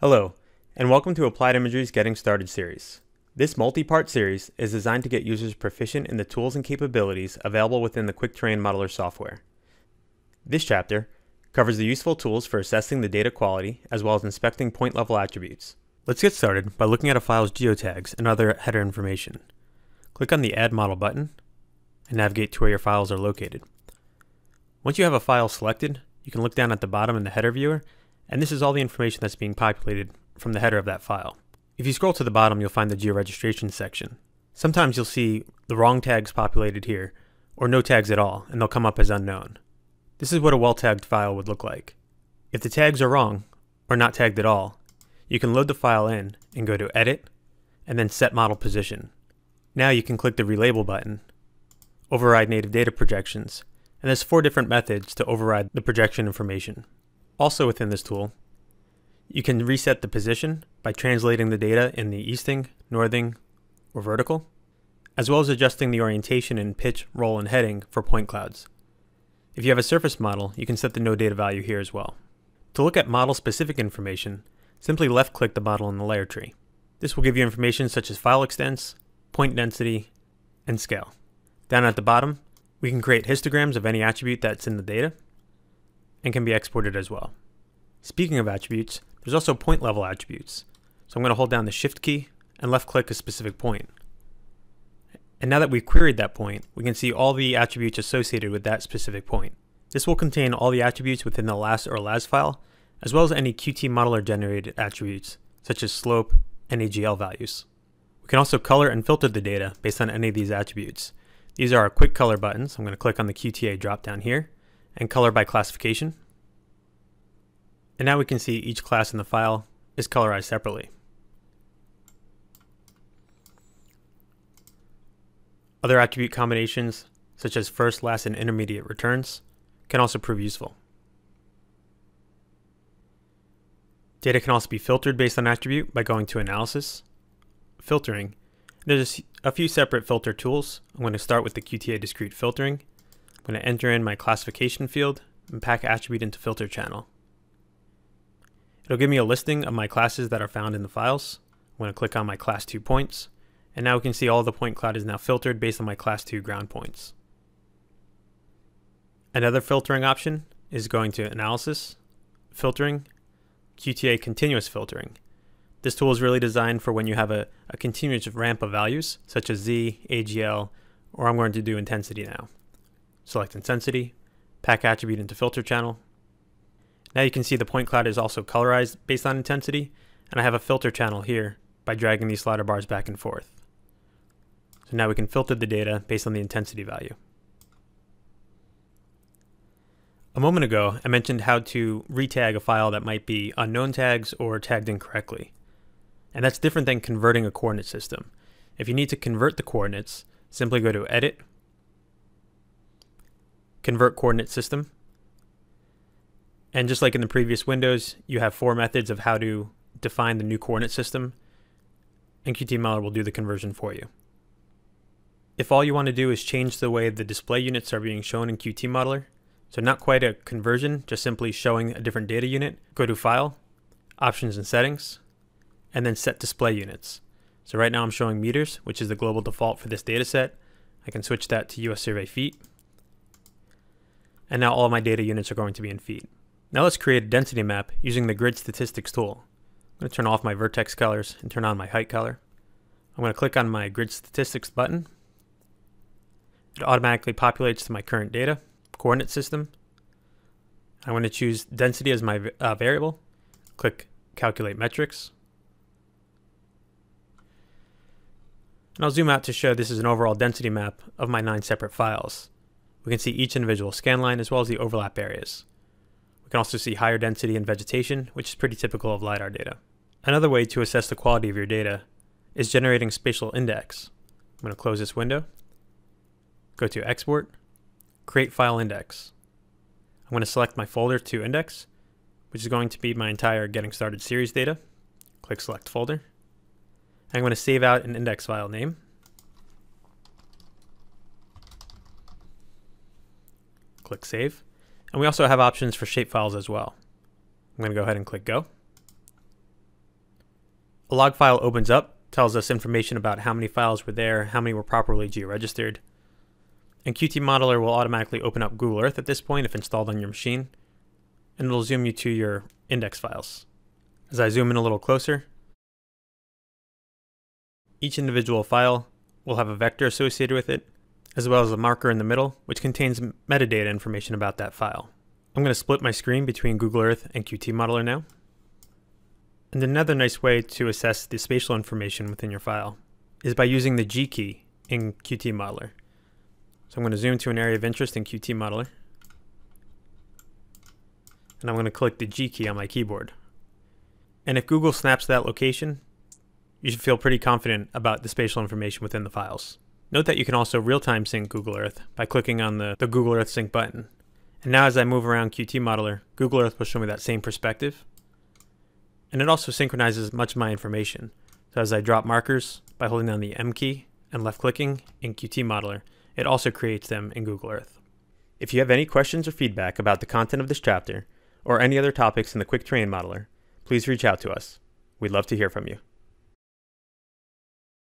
Hello, and welcome to Applied Imagery's Getting Started series. This multi-part series is designed to get users proficient in the tools and capabilities available within the Quick Terrain Modeler software. This chapter covers the useful tools for assessing the data quality as well as inspecting point level attributes. Let's get started by looking at a file's geotags and other header information. Click on the Add Model button and navigate to where your files are located. Once you have a file selected, you can look down at the bottom in the header viewer and this is all the information that's being populated from the header of that file. If you scroll to the bottom, you'll find the georegistration section. Sometimes you'll see the wrong tags populated here, or no tags at all, and they'll come up as unknown. This is what a well-tagged file would look like. If the tags are wrong, or not tagged at all, you can load the file in and go to Edit, and then Set Model Position. Now you can click the Relabel button, override native data projections, and there's four different methods to override the projection information. Also within this tool, you can reset the position by translating the data in the easting, northing, or vertical, as well as adjusting the orientation in pitch, roll, and heading for point clouds. If you have a surface model, you can set the no data value here as well. To look at model-specific information, simply left-click the model in the layer tree. This will give you information such as file extents, point density, and scale. Down at the bottom, we can create histograms of any attribute that's in the data, and can be exported as well. Speaking of attributes, there's also point level attributes. So I'm going to hold down the shift key and left click a specific point. And now that we've queried that point, we can see all the attributes associated with that specific point. This will contain all the attributes within the LAS or LAZ file, as well as any QT modeler generated attributes, such as slope and AGL values. We can also color and filter the data based on any of these attributes. These are our quick color buttons. I'm going to click on the QTA drop down here and color by classification. And now we can see each class in the file is colorized separately. Other attribute combinations, such as first, last, and intermediate returns, can also prove useful. Data can also be filtered based on attribute by going to Analysis, Filtering. There's a few separate filter tools. I'm going to start with the QTA discrete filtering I'm going to enter in my classification field and pack attribute into filter channel. It'll give me a listing of my classes that are found in the files. I'm going to click on my class 2 points, and now we can see all the point cloud is now filtered based on my class 2 ground points. Another filtering option is going to Analysis, Filtering, QTA Continuous Filtering. This tool is really designed for when you have a, a continuous ramp of values, such as Z, AGL, or I'm going to do intensity now select intensity, pack attribute into filter channel. Now you can see the point cloud is also colorized based on intensity, and I have a filter channel here by dragging these slider bars back and forth. So now we can filter the data based on the intensity value. A moment ago, I mentioned how to retag a file that might be unknown tags or tagged incorrectly. And that's different than converting a coordinate system. If you need to convert the coordinates, simply go to Edit, convert coordinate system. And just like in the previous windows, you have four methods of how to define the new coordinate system, and QT will do the conversion for you. If all you want to do is change the way the display units are being shown in QT Modeler, so not quite a conversion, just simply showing a different data unit, go to File, Options and Settings, and then Set Display Units. So right now I'm showing meters, which is the global default for this data set. I can switch that to US Survey Feet. And now all of my data units are going to be in feet. Now let's create a density map using the grid statistics tool. I'm going to turn off my vertex colors and turn on my height color. I'm going to click on my grid statistics button. It automatically populates to my current data coordinate system. I'm going to choose density as my uh, variable. Click calculate metrics. And I'll zoom out to show this is an overall density map of my nine separate files. We can see each individual scan line as well as the overlap areas. We can also see higher density in vegetation, which is pretty typical of LiDAR data. Another way to assess the quality of your data is generating spatial index. I'm going to close this window, go to Export, Create File Index. I'm going to select my folder to index, which is going to be my entire Getting Started series data. Click Select Folder. I'm going to save out an index file name. Click Save. And we also have options for shapefiles as well. I'm going to go ahead and click Go. A log file opens up, tells us information about how many files were there, how many were properly georegistered. And QT Modeler will automatically open up Google Earth at this point if installed on your machine, and it'll zoom you to your index files. As I zoom in a little closer, each individual file will have a vector associated with it, as well as a marker in the middle, which contains metadata information about that file. I'm going to split my screen between Google Earth and QT Modeler now. And another nice way to assess the spatial information within your file is by using the G key in QT Modeler. So I'm going to zoom to an area of interest in QT Modeler. And I'm going to click the G key on my keyboard. And if Google snaps that location, you should feel pretty confident about the spatial information within the files. Note that you can also real-time sync Google Earth by clicking on the, the Google Earth Sync button. And now as I move around QT Modeler, Google Earth will show me that same perspective. And it also synchronizes much of my information. So as I drop markers by holding down the M key and left clicking in QT Modeler, it also creates them in Google Earth. If you have any questions or feedback about the content of this chapter, or any other topics in the Quick Terrain Modeler, please reach out to us. We'd love to hear from you.